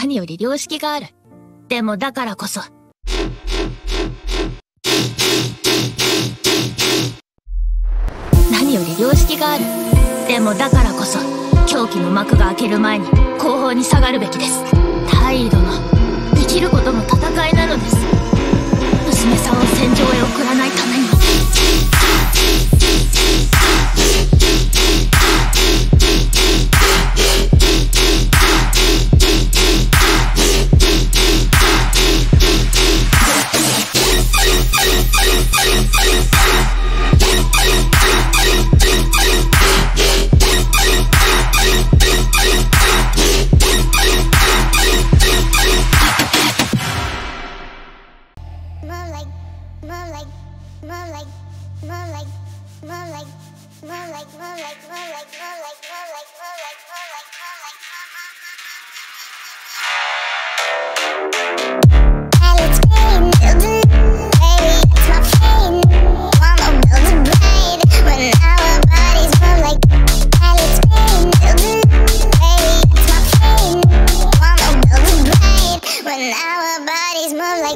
何より良識がある。でもだからこそ。何より良識がある。でもだからこそ、狂気の幕が開ける前に後方に下がるべきです。態度の、生きることの戦いなのです。娘さんを戦場へ送らない more like, more like, more like, more like, more like, more like, more like, more like, more like, more like, more like, more like, Now